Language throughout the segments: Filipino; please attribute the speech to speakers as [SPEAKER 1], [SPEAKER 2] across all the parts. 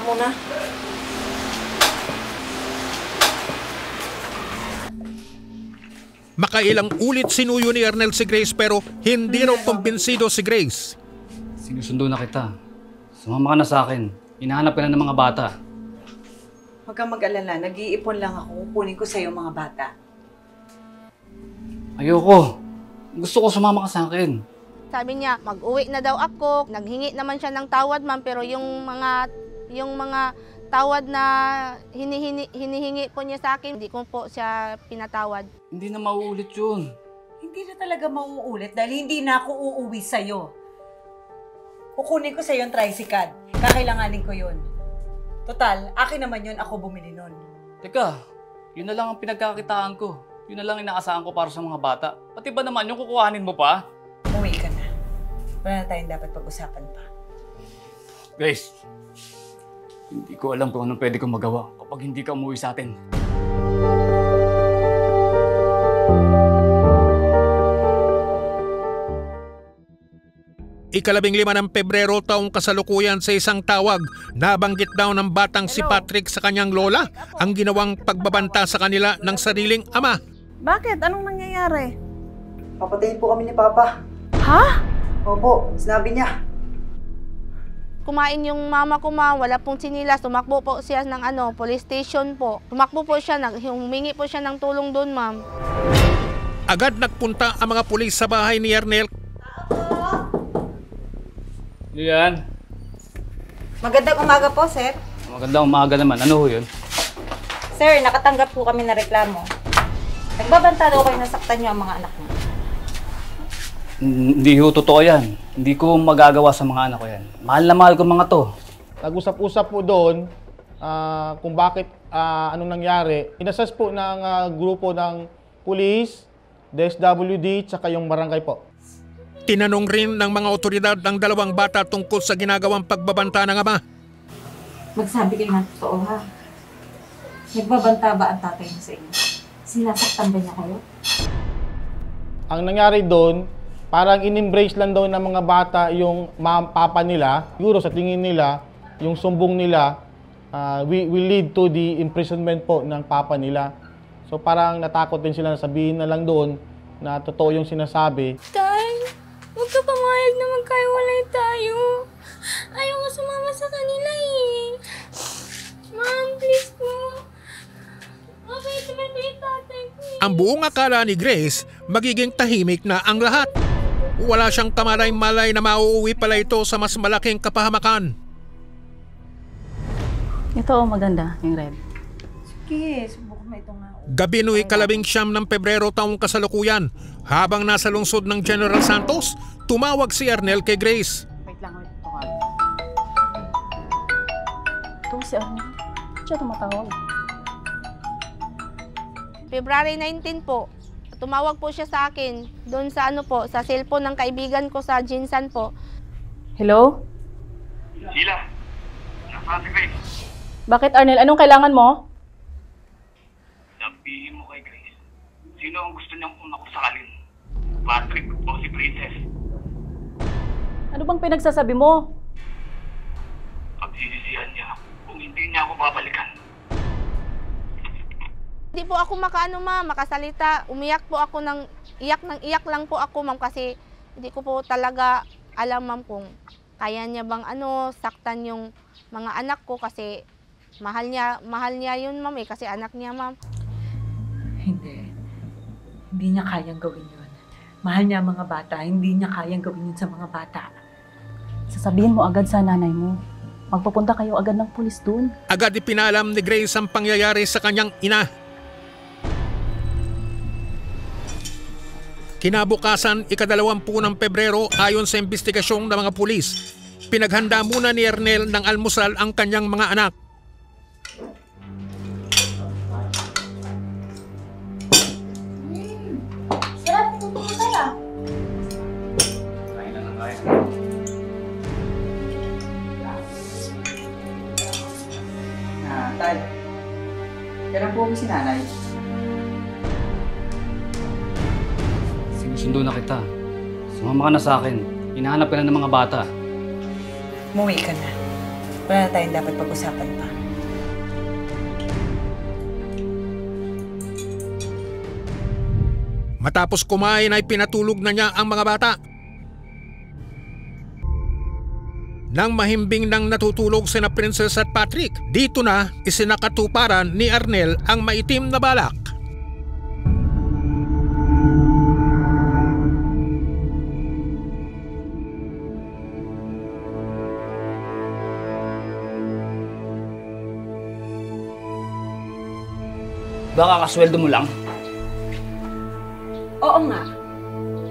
[SPEAKER 1] ka muna.
[SPEAKER 2] Makailang ulit sinuyo ni Ernel si Grace pero hindi raw kumbinsido si Grace.
[SPEAKER 3] Sinusundo na kita. Sumama ka na sa akin. Hinahanap ka na ng mga bata.
[SPEAKER 1] Huwag kang mag-alala. Nag-iipon lang ako. Kukunin ko sa'yo mga bata.
[SPEAKER 3] Ayoko. Gusto ko sumama ka sa akin.
[SPEAKER 4] Sabi niya, mag-uwi na daw ako. Naghingi naman siya ng tawad, ma'am, pero yung mga yung mga tawad na hinihini, hinihingi po niya sa akin, hindi ko po siya pinatawad.
[SPEAKER 3] Hindi na mauulit yun.
[SPEAKER 1] Hindi na talaga mauulit dahil hindi na ako uuwi sa'yo. Kukunin ko sa'yo yung tricycle. Kakailanganin ko yun. Total, akin naman yun. Ako bumili nun.
[SPEAKER 3] Teka, yun na lang ang pinagkakitaan ko. Yun na lang inaasahan ko para sa mga bata. Pati ba naman yung kukuhanin mo pa?
[SPEAKER 1] Umuwi ka na. Wala na tayong dapat pag-usapan pa.
[SPEAKER 3] Grace, hindi ko alam kung anong pwede kong magawa kapag hindi ka umuwi sa atin.
[SPEAKER 2] Ikalabing lima ng Pebrero taong kasalukuyan sa isang tawag, nabanggit daw ng batang si Patrick sa kanyang lola ang ginawang pagbabanta sa kanila ng sariling ama.
[SPEAKER 5] Bakit? Anong nangyayari?
[SPEAKER 6] Papatayin po kami ni Papa.
[SPEAKER 5] Ha?
[SPEAKER 6] Opo, sinabi niya.
[SPEAKER 4] Kumain yung mama ko, ma'am, wala pong sinilas. Tumakbo po siya ng ano, police station po. Tumakbo po siya, nag, humingi po siya ng tulong doon, ma'am.
[SPEAKER 2] Agad nagpunta ang mga pulis sa bahay ni Ernel
[SPEAKER 3] Yan.
[SPEAKER 5] Magandang umaga po, sir.
[SPEAKER 3] Magandang umaga naman. Ano ho yun?
[SPEAKER 5] Sir, nakatanggap po kami ng reklamo. Nagbabanta daw kayo nasaktan niyo ang mga anak niyo.
[SPEAKER 3] Hindi ho totoo yan. Hindi ko magagawa sa mga anak ko yan. Mahal na mahal ko mga to.
[SPEAKER 7] Nag-usap-usap po doon ah, kung bakit ah, anong nangyari. Inasas po ng ah, grupo ng police, DSWD, tsaka yung barangay po.
[SPEAKER 2] Tinanong rin ng mga otoridad ang dalawang bata tungkol sa ginagawang pagbabanta ng ama.
[SPEAKER 5] Magsabi kayo ng totoo, ha? Nagbabanta ba ang tatay niyo sa inyo? Sinasaktan ba niya kayo?
[SPEAKER 7] Ang nangyari doon, parang in-embrace lang daw ng mga bata yung papa nila. Siguro sa tingin nila, yung sumbong nila ah, will, will lead to the imprisonment po ng papa nila. So parang natakot din sila na sabihin na lang doon na totoo yung sinasabi.
[SPEAKER 8] Tay, huwag ka pamayag na magkaiwalay tayo. Ayoko sumama sa kanila eh. Mom, please po. Okay, yung tatay ko eh.
[SPEAKER 2] Ang buong akala ni Grace, magiging tahimik na ang lahat. Wala siyang kamalay-malay na mauuwi pala ito sa mas malaking kapahamakan.
[SPEAKER 9] Ito oh, maganda, yung red.
[SPEAKER 1] Sige, subukan mo ito nga.
[SPEAKER 2] Gabi no'y kalabing siyam ng Pebrero taong kasalukuyan. Habang nasa lungsod ng General Santos, tumawag si Ernel kay Grace.
[SPEAKER 9] Wait lang, wait. Ito ka. Ito si Arnie. Siya tumatawag.
[SPEAKER 4] February 19 po, tumawag po siya sa akin doon sa ano po, sa cellphone ng kaibigan ko sa Jinsan po.
[SPEAKER 9] Hello?
[SPEAKER 10] Sheila, nasaan si Grace?
[SPEAKER 9] Bakit Arnel? Anong kailangan mo?
[SPEAKER 10] Sabihin mo kay Grace, sino ang gusto niyang umakusalin? Patrick o si Princess?
[SPEAKER 9] Ano bang pinagsasabi mo?
[SPEAKER 10] Pagsisisihan niya kung hindi niya ako babalikan.
[SPEAKER 4] Hindi po ako makaano ma'am, makasalita. Umiyak po ako ng iyak ng iyak lang po ako ma'am kasi hindi ko po talaga alam ma'am kung kaya niya bang ano saktan yung mga anak ko kasi mahal niya mahal niya yun ma'am eh kasi anak niya ma'am.
[SPEAKER 1] Hindi. Hindi niya kayang gawin yun. Mahal niya ang mga bata. Hindi niya kayang gawin yun sa mga bata.
[SPEAKER 9] Sasabihin mo agad sa nanay mo. Magpapunta kayo agad ng pulis dun.
[SPEAKER 2] Agad ipinalam ni Grace ang pangyayari sa kanyang ina. Kinabukasan, ikadalawampu ng Pebrero ayon sa investigasyong ng mga pulis. Pinaghanda muna ni Ernel ng almusal ang kanyang mga anak.
[SPEAKER 3] Kain na kain.
[SPEAKER 6] Na, tay. Kailan po si nanay?
[SPEAKER 3] Sinusundo na kita. Sumama ka na sa akin. Hinahanap ka na ng mga bata.
[SPEAKER 1] Umuwi ka na. Wala na tayong dapat pag-usapan pa.
[SPEAKER 2] Matapos kumain ay pinatulog na niya ang mga bata. Nang mahimbing nang natutulog sina Princess at Patrick, dito na isinakatuparan ni Arnel ang maitim na balak.
[SPEAKER 3] Baka kasweldo mo lang.
[SPEAKER 1] Oo nga.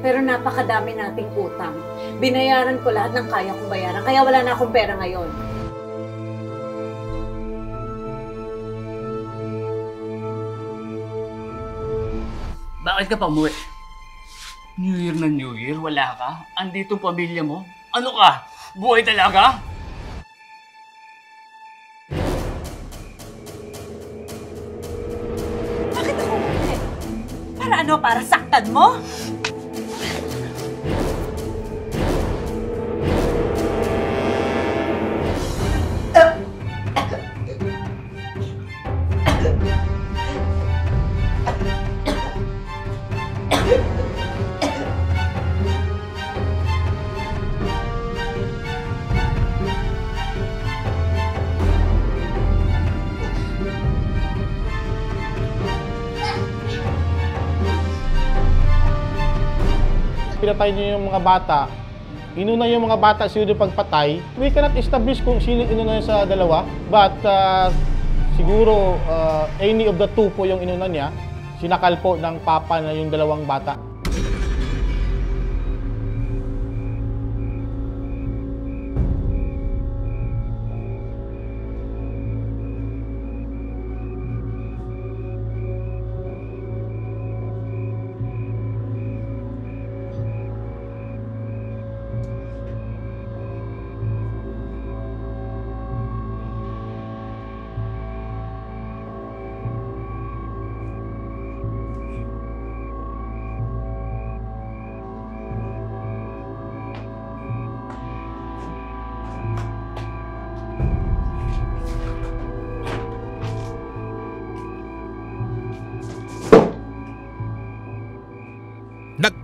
[SPEAKER 1] Pero napakadami nating utang. Binayaran ko lahat ng kaya kong bayaran, kaya wala na akong pera ngayon.
[SPEAKER 3] Bakit ka pa umuwi? New Year na New Year, wala ka? Andito ang pamilya mo? Ano ka? Buhay talaga?
[SPEAKER 1] Para ano? Para saktan mo?
[SPEAKER 7] Pinatay niyo yung mga bata. Inuna yung mga bata siguro pagpatay. We cannot establish kung sino inuna sa dalawa. But uh, siguro uh, any of the two po yung inuna niya. Sinakal po ng papa na yung dalawang bata.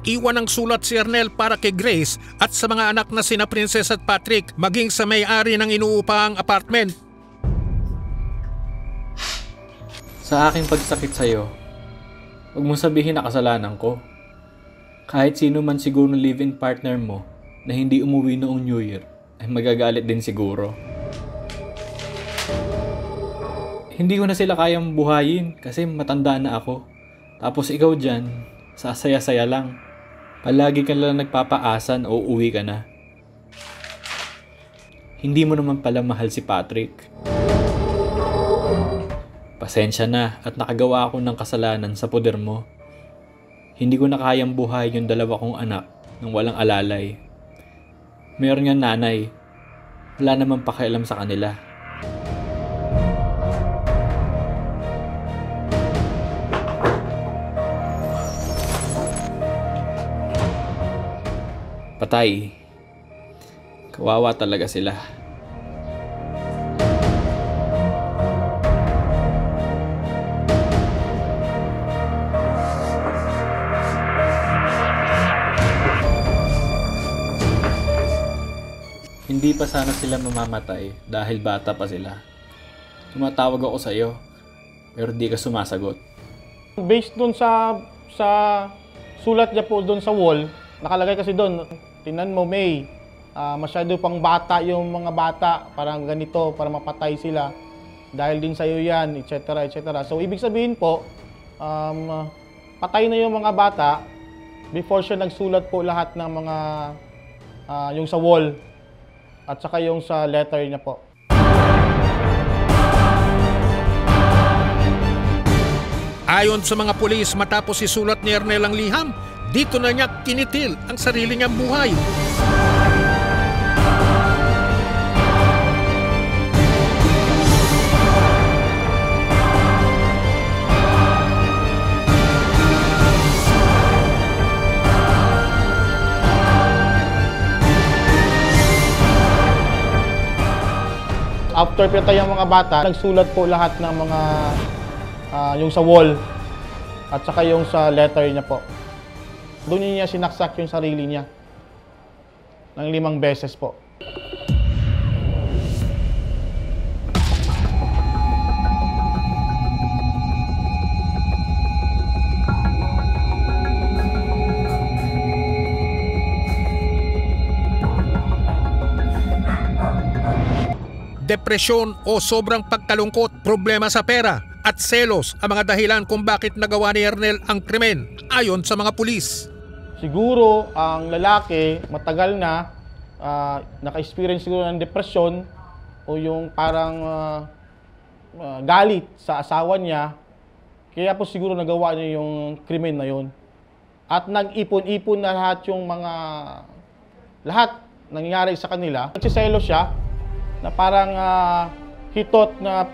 [SPEAKER 2] Nag-iwan ng sulat si Arnel para kay Grace at sa mga anak na sina Princess at Patrick maging sa may-ari ng inuupahang apartment.
[SPEAKER 11] Sa aking pagsakit sa'yo, huwag mong sabihin na kasalanan ko. Kahit sino man siguro live-in partner mo na hindi umuwi noong New Year, ay magagalit din siguro. Hindi ko na sila kayang buhayin kasi matanda na ako. Tapos ikaw dyan, sasaya-saya lang. Palagi ka lang nagpapaasan o uwi ka na. Hindi mo naman pala mahal si Patrick. Pasensya na at nakagawa ako ng kasalanan sa poder mo. Hindi ko na buhay yung dalawa kong anak nang walang alalay. Meron nga nanay. Wala namang pakialam sa kanila. Patay. Kawawa talaga sila. Hindi pa sana sila mamamatay dahil bata pa sila. Tumatawag ako sa iyo, pero di ka sumasagot.
[SPEAKER 7] Based doon sa sa sulat niya po doon sa wall, nakalagay kasi doon, tinan mo May, ah, masyado pang bata yung mga bata, parang ganito, para mapatay sila. Dahil din sa'yo yan, etc. etc. So, ibig sabihin po, um, patay na yung mga bata before siya nagsulat po lahat ng mga, ah, yung sa wall, at saka yung sa letter niya po.
[SPEAKER 2] Ayon sa mga pulis matapos isulat ni Ernel ang liham, dito na niya kinitil ang sarili niyang buhay.
[SPEAKER 7] After pinatay ang mga bata, nagsulat po lahat ng mga ah, yung sa wall at saka yung sa letter niya po. Doon niya sinaksak yung sarili niya ng limang beses po.
[SPEAKER 2] Depresyon o sobrang pagkalungkot, problema sa pera at selos ang mga dahilan kung bakit nagawa ni Ernel ang krimen ayon sa mga pulis.
[SPEAKER 7] Siguro ang lalaki matagal na ah, naka-experience siguro ng depresyon o yung parang ah, ah, galit sa asawa niya. Kaya po siguro nagawa niya yung krimen na yun. At nag-ipon-ipon na lahat yung mga lahat nangyayari sa kanila. Nagsiselo siya na parang ah, hitot na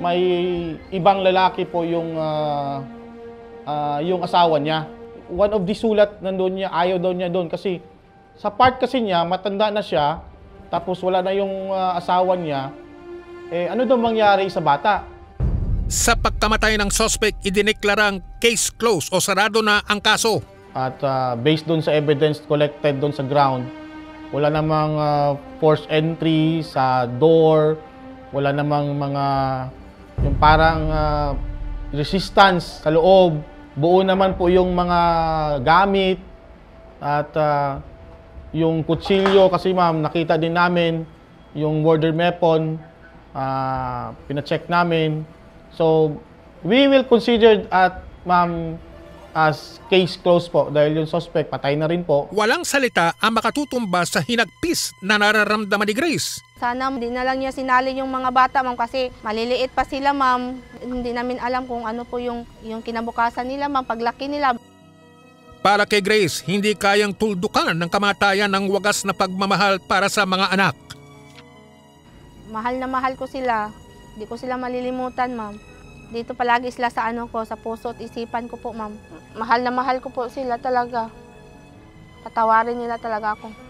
[SPEAKER 7] may ibang lalaki po yung ah, ah, yung asawa niya. One of the sulat nandun niya, ayaw daw niya doon kasi sa part kasi niya, matanda na siya, tapos wala na yung ah, asawa niya, eh ano daw mangyari sa bata?
[SPEAKER 2] Sa pagkamatay ng suspect, idineklarang case closed o sarado na ang kaso.
[SPEAKER 7] At ah, based doon sa evidence collected doon sa ground, wala namang ah, forced entry sa door, wala namang mga yung parang ah, resistance sa loob. Buo naman po yung mga gamit at ah, yung kutsilyo kasi ma'am nakita din namin yung murder weapon ah pina-check namin. So we will consider at ma'am as case closed po dahil yung suspect patay na rin po.
[SPEAKER 2] Walang salita ang makatutumba sa hinagpis na nararamdaman ni Grace.
[SPEAKER 4] Sana hindi na lang niya sinali yung mga bata, ma'am, kasi maliliit pa sila, ma'am. Hindi namin alam kung ano po yung, yung kinabukasan nila, ma'am, paglaki nila.
[SPEAKER 2] Para kay Grace, hindi kayang tuldukan ng kamatayan ng wagas na pagmamahal para sa mga anak.
[SPEAKER 4] Mahal na mahal ko sila. Hindi ko sila malilimutan, ma'am. Dito palagi sila sa ano ko, sa puso at isipan ko po, ma'am. Mahal na mahal ko po sila talaga. Patawarin nila talaga ako.